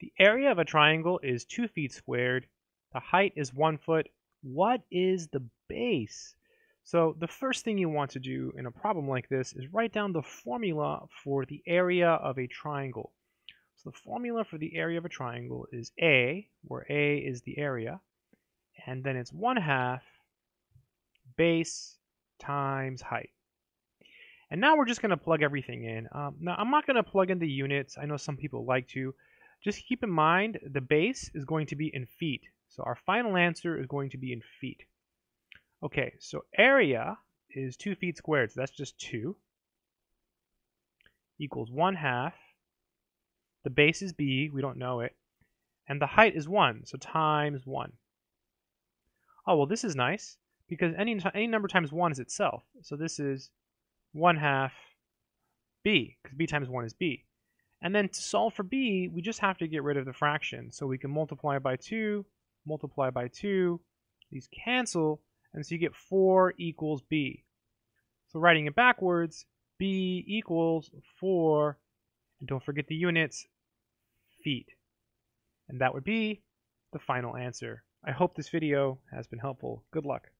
The area of a triangle is 2 feet squared. The height is 1 foot. What is the base? So the first thing you want to do in a problem like this is write down the formula for the area of a triangle. So the formula for the area of a triangle is A, where A is the area, and then it's 1 half base times height. And now we're just going to plug everything in. Um, now, I'm not going to plug in the units. I know some people like to. Just keep in mind the base is going to be in feet. So our final answer is going to be in feet. Okay, so area is 2 feet squared, so that's just 2 equals 1 half. The base is b, we don't know it. And the height is 1, so times 1. Oh, well, this is nice, because any, any number times 1 is itself. So this is 1 half b, because b times 1 is b. And then to solve for b, we just have to get rid of the fraction. So we can multiply by 2, multiply by 2, these cancel, and so you get 4 equals b. So writing it backwards, b equals 4, and don't forget the units, feet. And that would be the final answer. I hope this video has been helpful. Good luck.